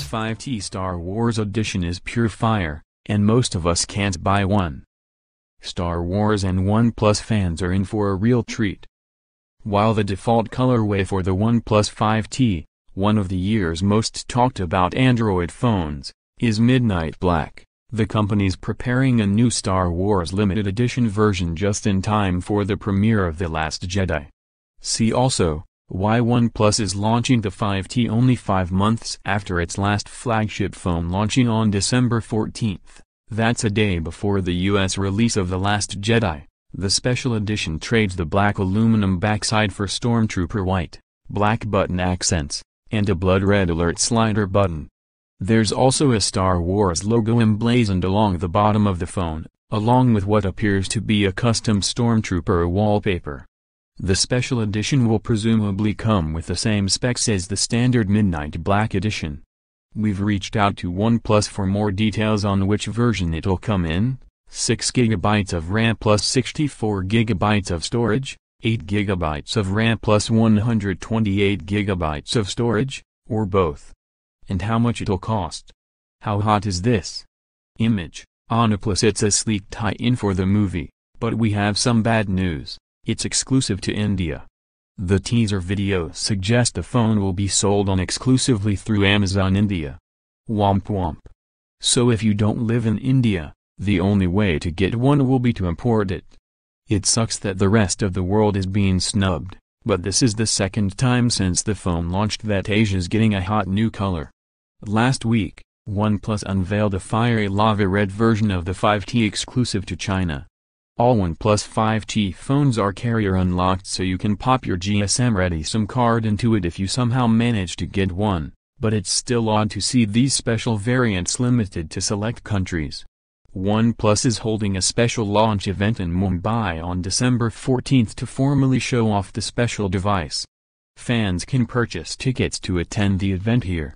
5T Star Wars Edition is pure fire, and most of us can't buy one. Star Wars and OnePlus fans are in for a real treat. While the default colorway for the OnePlus 5T, one of the year's most talked about Android phones, is Midnight Black. The company's preparing a new Star Wars limited edition version just in time for the premiere of The Last Jedi. See also, why OnePlus is launching the 5T only five months after its last flagship phone launching on December 14. That's a day before the US release of The Last Jedi. The special edition trades the black aluminum backside for Stormtrooper white, black button accents, and a blood red alert slider button. There's also a Star Wars logo emblazoned along the bottom of the phone, along with what appears to be a custom Stormtrooper wallpaper. The special edition will presumably come with the same specs as the standard Midnight Black edition. We've reached out to OnePlus for more details on which version it'll come in, 6GB of RAM plus 64GB of storage, 8GB of RAM plus 128GB of storage, or both. And how much it'll cost. How hot is this? Image, OnePlus it's a sleek tie-in for the movie, but we have some bad news, it's exclusive to India. The teaser video suggests the phone will be sold on exclusively through Amazon India. Womp womp. So if you don't live in India, the only way to get one will be to import it. It sucks that the rest of the world is being snubbed, but this is the second time since the phone launched that Asia's getting a hot new color. Last week, OnePlus unveiled a fiery lava red version of the 5T exclusive to China. All OnePlus 5T phones are carrier unlocked so you can pop your GSM ready SIM card into it if you somehow manage to get one, but it's still odd to see these special variants limited to select countries. OnePlus is holding a special launch event in Mumbai on December 14 to formally show off the special device. Fans can purchase tickets to attend the event here.